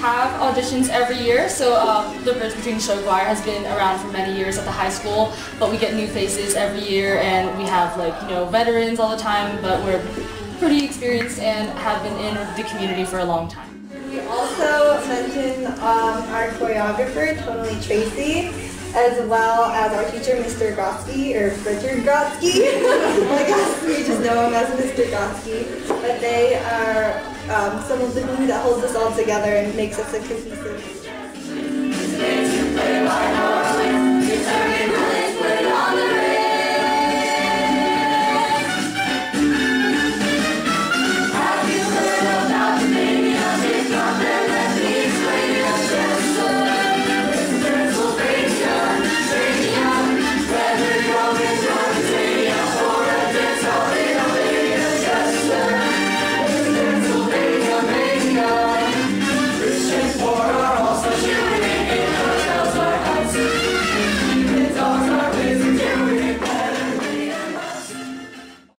competitions every year. So um, the Bridge Between Show Choir has been around for many years at the high school, but we get new faces every year, and we have like you know veterans all the time, but we're pretty experienced and have been in the community for a long time. We also mentioned um, our choreographer, Tonally Tracy, as well as our teacher, Mr. Gotsky, or Richard Gotsky. I guess we just know him as Mr. Gotsky. But they are um, some of the glue that holds us all together and makes us a cohesive.